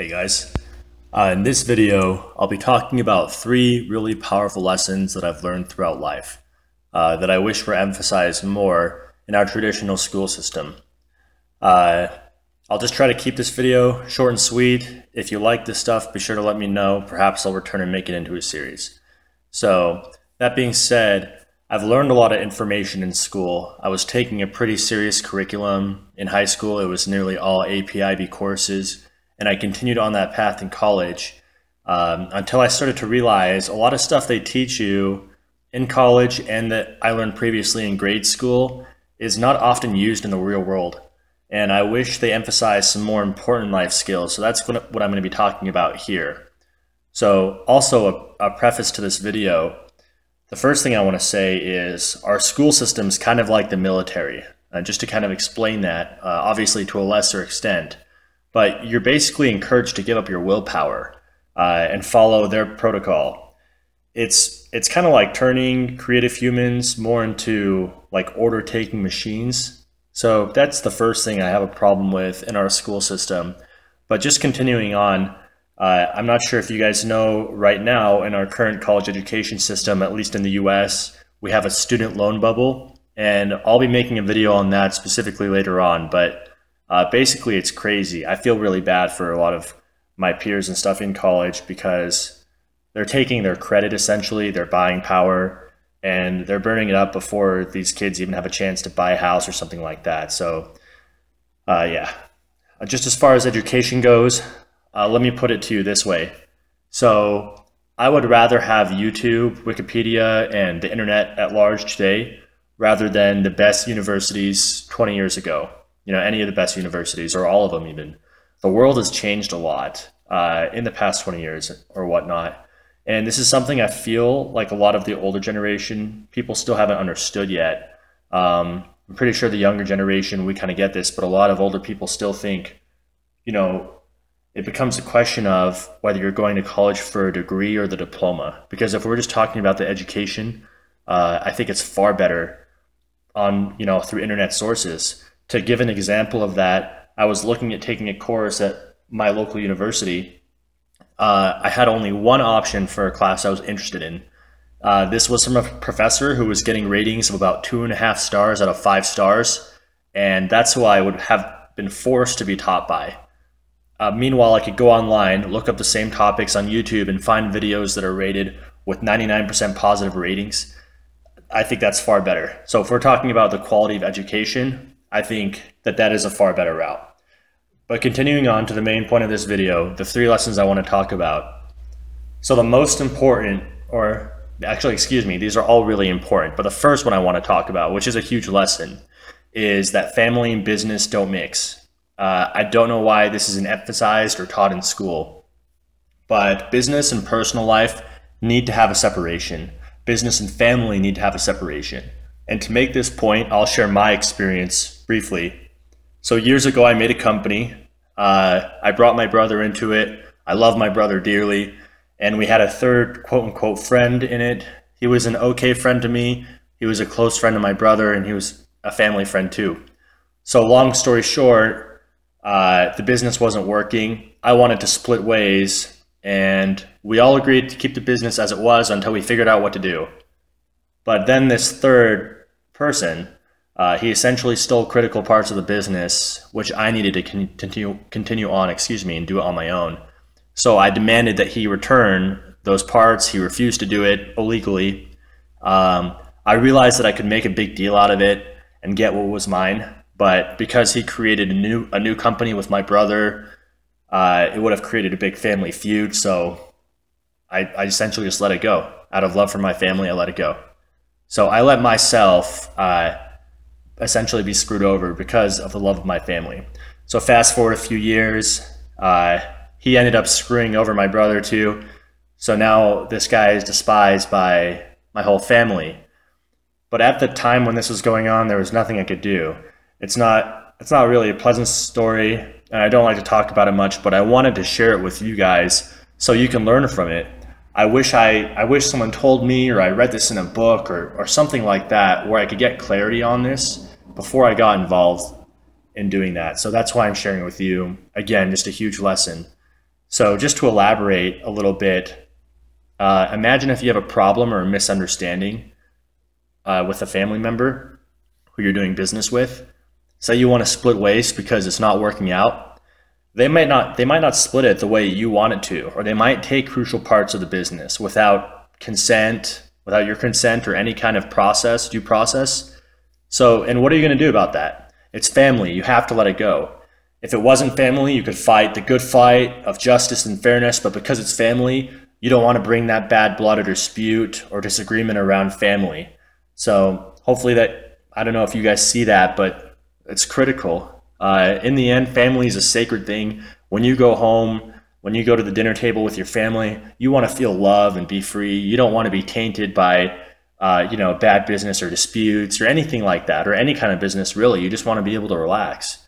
Hey guys. Uh, in this video, I'll be talking about three really powerful lessons that I've learned throughout life uh, that I wish were emphasized more in our traditional school system. Uh, I'll just try to keep this video short and sweet. If you like this stuff, be sure to let me know. Perhaps I'll return and make it into a series. So, that being said, I've learned a lot of information in school. I was taking a pretty serious curriculum. In high school, it was nearly all APIB courses and I continued on that path in college um, until I started to realize a lot of stuff they teach you in college and that I learned previously in grade school is not often used in the real world. And I wish they emphasized some more important life skills. So that's what, I'm going to be talking about here. So, also a, a preface to this video the first thing I want to say is our school system is kind of like the military. Uh, just to kind of explain that, uh, obviously to a lesser extent but you're basically encouraged to give up your willpower uh, and follow their protocol. It's it's kind of like turning creative humans more into like order taking machines. So that's the first thing I have a problem with in our school system. But just continuing on, uh, I'm not sure if you guys know right now in our current college education system, at least in the US, we have a student loan bubble. And I'll be making a video on that specifically later on. But uh, basically, it's crazy. I feel really bad for a lot of my peers and stuff in college because they're taking their credit essentially, they're buying power, and they're burning it up before these kids even have a chance to buy a house or something like that. So, uh, yeah. Uh, just as far as education goes, uh, let me put it to you this way. So, I would rather have YouTube, Wikipedia, and the internet at large today rather than the best universities 20 years ago you know, any of the best universities or all of them even. The world has changed a lot uh, in the past 20 years or whatnot. And this is something I feel like a lot of the older generation people still haven't understood yet. Um, I'm pretty sure the younger generation, we kind of get this, but a lot of older people still think, you know, it becomes a question of whether you're going to college for a degree or the diploma. Because if we're just talking about the education, uh, I think it's far better on, you know, through internet sources to give an example of that, I was looking at taking a course at my local university. Uh, I had only one option for a class I was interested in. Uh, this was from a professor who was getting ratings of about two and a half stars out of five stars, and that's who I would have been forced to be taught by. Uh, meanwhile, I could go online, look up the same topics on YouTube, and find videos that are rated with 99% positive ratings. I think that's far better. So, if we're talking about the quality of education, I think that that is a far better route. But continuing on to the main point of this video, the three lessons I want to talk about. So the most important, or actually, excuse me, these are all really important, but the first one I want to talk about, which is a huge lesson, is that family and business don't mix. Uh, I don't know why this isn't emphasized or taught in school, but business and personal life need to have a separation. Business and family need to have a separation. And to make this point, I'll share my experience briefly. So, years ago, I made a company. Uh, I brought my brother into it. I love my brother dearly. And we had a third quote unquote friend in it. He was an okay friend to me. He was a close friend of my brother, and he was a family friend too. So, long story short, uh, the business wasn't working. I wanted to split ways, and we all agreed to keep the business as it was until we figured out what to do. But then this third person, uh, he essentially stole critical parts of the business, which I needed to continue continue on, excuse me, and do it on my own. So I demanded that he return those parts. He refused to do it illegally. Um, I realized that I could make a big deal out of it and get what was mine, but because he created a new a new company with my brother, uh, it would have created a big family feud. So I, I essentially just let it go. Out of love for my family, I let it go. So I let myself uh, essentially be screwed over because of the love of my family. So fast forward a few years, uh, he ended up screwing over my brother too. So now this guy is despised by my whole family. But at the time when this was going on, there was nothing I could do. It's not it's not really a pleasant story, and I don't like to talk about it much, but I wanted to share it with you guys so you can learn from it I wish I, I wish someone told me or I read this in a book or, or something like that where I could get clarity on this before I got involved in doing that. So that's why I'm sharing with you. Again, just a huge lesson. So, just to elaborate a little bit, uh, imagine if you have a problem or a misunderstanding uh, with a family member who you're doing business with. Say you want to split waste because it's not working out. They might not they might not split it the way you want it to, or they might take crucial parts of the business without consent, without your consent or any kind of process, due process. So, and what are you going to do about that? It's family. You have to let it go. If it wasn't family, you could fight the good fight of justice and fairness, but because it's family, you don't want to bring that bad blood or dispute or disagreement around family. So hopefully that, I don't know if you guys see that, but it's critical. Uh, in the end, family is a sacred thing. When you go home, when you go to the dinner table with your family, you want to feel love and be free. You don't want to be tainted by, uh, you know, bad business or disputes or anything like that, or any kind of business really. You just want to be able to relax.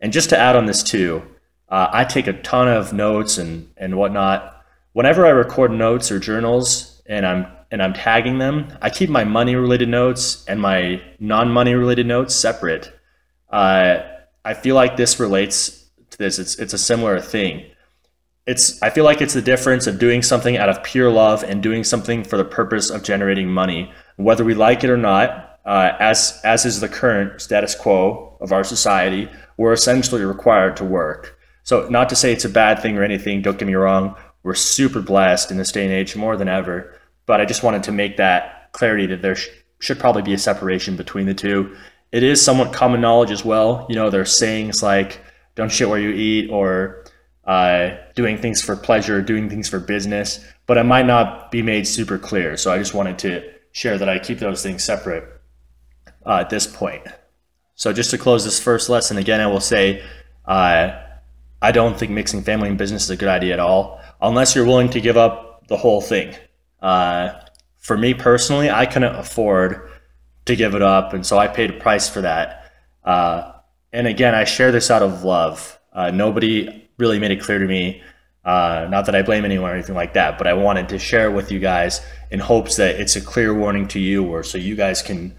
And just to add on this too, uh, I take a ton of notes and and whatnot. Whenever I record notes or journals and I'm and I'm tagging them, I keep my money related notes and my non money related notes separate. Uh, I feel like this relates to this. It's it's a similar thing. It's I feel like it's the difference of doing something out of pure love and doing something for the purpose of generating money, whether we like it or not. Uh, as as is the current status quo of our society, we're essentially required to work. So, not to say it's a bad thing or anything, don't get me wrong, we're super blessed in this day and age more than ever. But I just wanted to make that clarity that there sh- should probably be a separation between the two. It is somewhat common knowledge as well. You know, there's sayings like, don't shit where you eat, or uh, doing things for pleasure, doing things for business, but it might not be made super clear. So I just wanted to share that I keep those things separate uh, at this point. So just to close this first lesson, again, I will say uh, I don't think mixing family and business is a good idea at all, unless you're willing to give up the whole thing. Uh, for me personally, I couldn't afford to give it up, and so I paid a price for that. Uh, and again, I share this out of love. Uh, nobody really made it clear to me. Uh, not that I blame anyone or anything like that, but I wanted to share with you guys in hopes that it's a clear warning to you, or so you guys can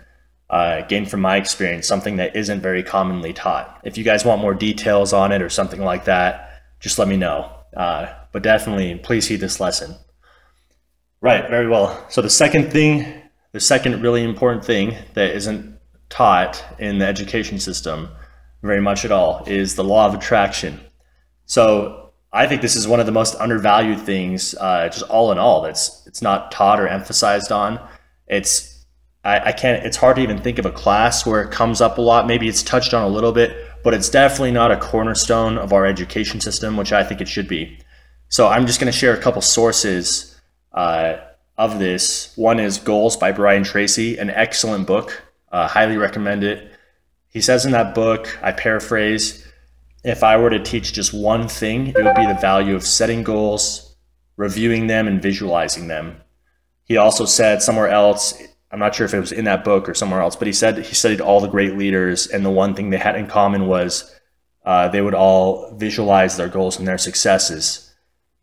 uh, gain from my experience something that isn't very commonly taught. If you guys want more details on it or something like that, just let me know. Uh, but definitely, please heed this lesson. Right, very well. So the second thing, the second really important thing that isn't taught in the education system very much at all is the law of attraction. So I think this is one of the most undervalued things, uh, just all in all, that's it's not taught or emphasized on. It's I, I can't, it's hard to even think of a class where it comes up a lot. Maybe it's touched on a little bit, but it's definitely not a cornerstone of our education system, which I think it should be. So I'm just going to share a couple sources uh, of this. One is Goals by Brian Tracy, an excellent book. Uh, highly recommend it. He says in that book, I paraphrase, if I were to teach just one thing, it would be the value of setting goals, reviewing them, and visualizing them. He also said somewhere else, I'm not sure if it was in that book or somewhere else, but he said he studied all the great leaders, and the one thing they had in common was uh, they would all visualize their goals and their successes.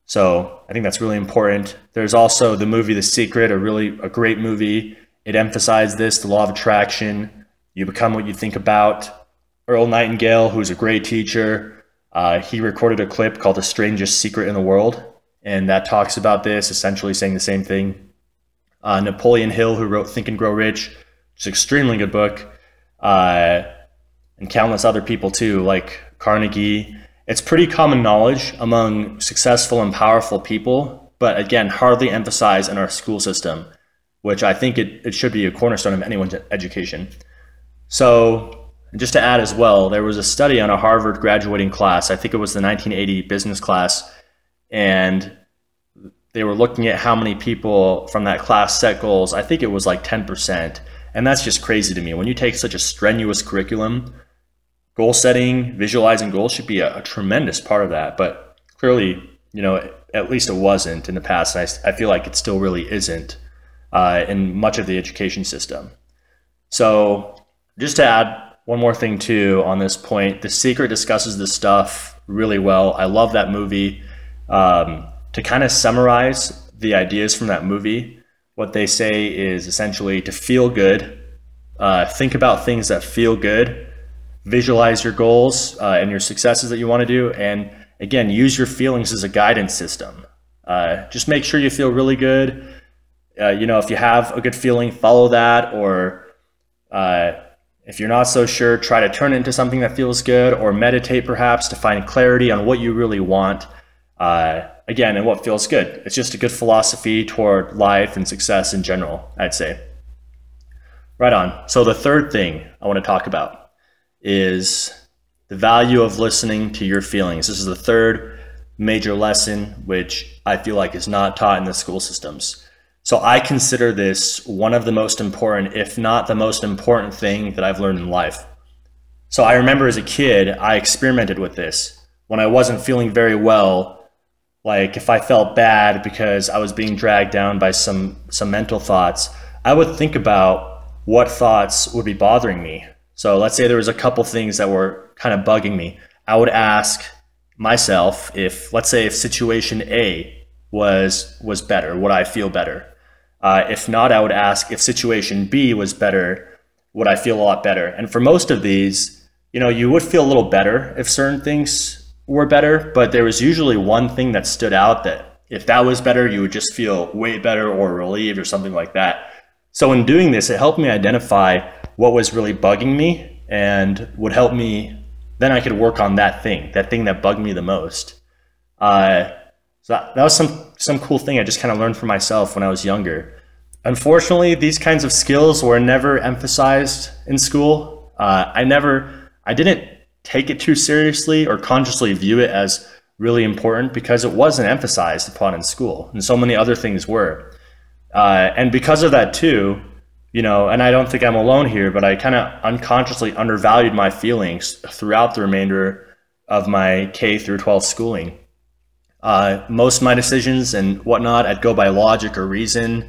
So I think that's really important. There's also the movie The Secret, a really a great movie. It emphasized this, the law of attraction. You become what you think about. Earl Nightingale, who's a great teacher, uh, he recorded a clip called The Strangest Secret in the World. And that talks about this, essentially saying the same thing uh, Napoleon Hill, who wrote Think and Grow Rich, which is an extremely good book, uh, and countless other people too, like Carnegie. It's pretty common knowledge among successful and powerful people, but again, hardly emphasized in our school system, which I think it, it should be a cornerstone of anyone's education. So, just to add as well, there was a study on a Harvard graduating class, I think it was the 1980 business class, and they were looking at how many people from that class set goals. I think it was like 10%. And that's just crazy to me. When you take such a strenuous curriculum, goal setting, visualizing goals should be a, a tremendous part of that. But clearly, you know, at least it wasn't in the past. I, I feel like it still really isn't uh, in much of the education system. So, just to add one more thing too on this point, The Secret discusses this stuff really well. I love that movie. Um, to kind of summarize the ideas from that movie, what they say is essentially to feel good, uh, think about things that feel good, visualize your goals uh, and your successes that you want to do, and again, use your feelings as a guidance system. Uh, just make sure you feel really good. Uh, you know, if you have a good feeling, follow that. Or uh, if you're not so sure, try to turn it into something that feels good or meditate perhaps to find clarity on what you really want. Uh, again, and what feels good. It's just a good philosophy toward life and success in general, I'd say. Right on. So the third thing I want to talk about is the value of listening to your feelings. This is the third major lesson, which I feel like is not taught in the school systems. So I consider this one of the most important, if not the most important thing that I've learned in life. So I remember as a kid, I experimented with this. When I wasn't feeling very well, like if I felt bad because I was being dragged down by some some mental thoughts, I would think about what thoughts would be bothering me. So let's say there was a couple things that were kind of bugging me. I would ask myself if let's say if situation A was was better, would I feel better? Uh, if not, I would ask if situation B was better, would I feel a lot better? And for most of these, you know, you would feel a little better if certain things were better, but there was usually one thing that stood out that if that was better, you would just feel way better or relieved or something like that. So in doing this, it helped me identify what was really bugging me and would help me then I could work on that thing, that thing that bugged me the most. Uh, so that, that was some some cool thing I just kind of learned for myself when I was younger. Unfortunately, these kinds of skills were never emphasized in school. Uh, I never, I didn't take it too seriously or consciously view it as really important because it wasn't emphasized upon in school, and so many other things were. Uh, and because of that too, you know, and I don't think I'm alone here, but I kind of unconsciously undervalued my feelings throughout the remainder of my K through 12 schooling. Uh, most of my decisions and whatnot, I'd go by logic or reason,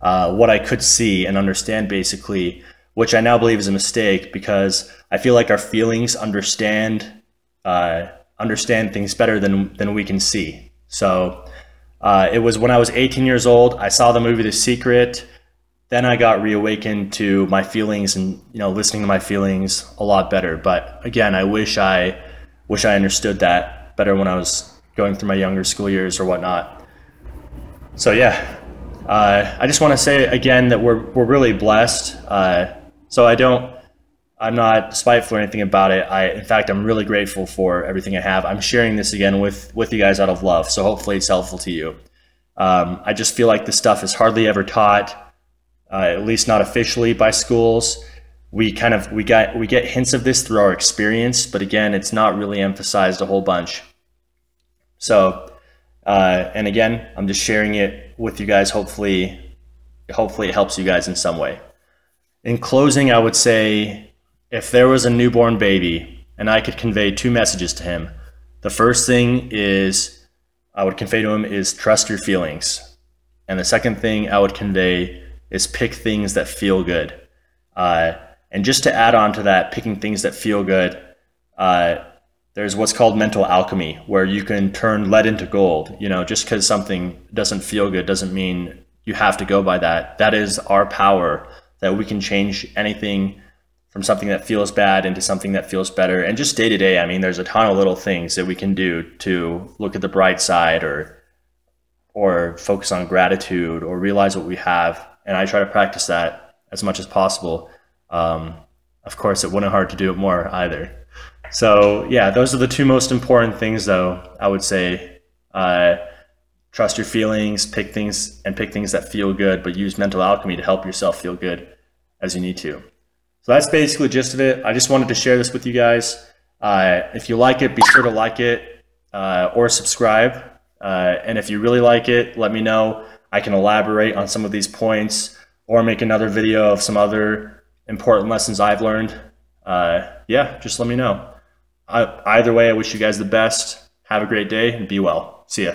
uh, what I could see and understand basically, which I now believe is a mistake because I feel like our feelings understand uh, understand things better than than we can see. So uh, it was when I was 18 years old, I saw the movie The Secret then I got reawakened to my feelings and you know listening to my feelings a lot better. But again, I wish I wish I understood that better when I was going through my younger school years or whatnot. So yeah, uh, I just want to say again that we're we're really blessed. Uh, so I don't. I'm not spiteful or anything about it. I, in fact, I'm really grateful for everything I have. I'm sharing this again with with you guys out of love. So hopefully, it's helpful to you. Um, I just feel like this stuff is hardly ever taught uh, at least not officially by schools. We kind of we got we get hints of this through our experience, but again, it's not really emphasized a whole bunch. So, uh, and again, I'm just sharing it with you guys. Hopefully, hopefully it helps you guys in some way. In closing, I would say if there was a newborn baby and I could convey two messages to him, the first thing is I would convey to him is trust your feelings. And the second thing I would convey is pick things that feel good. Uh, and just to add on to that, picking things that feel good, uh, there's what's called mental alchemy, where you can turn lead into gold. You know, just because something doesn't feel good doesn't mean you have to go by that. That is our power that we can change anything from something that feels bad into something that feels better. And just day to day, I mean, there's a ton of little things that we can do to look at the bright side or or focus on gratitude or realize what we have and I try to practice that as much as possible. Um, of course, it wouldn't hard to do it more either. So yeah, those are the two most important things, though. I would say uh, trust your feelings, pick things, and pick things that feel good, but use mental alchemy to help yourself feel good as you need to. So that's basically the gist of it. I just wanted to share this with you guys. Uh, if you like it, be sure to like it uh, or subscribe. Uh, and if you really like it, let me know. I can elaborate on some of these points or make another video of some other important lessons I've learned. Uh, yeah, just let me know. I, either way, I wish you guys the best. Have a great day and be well. See ya.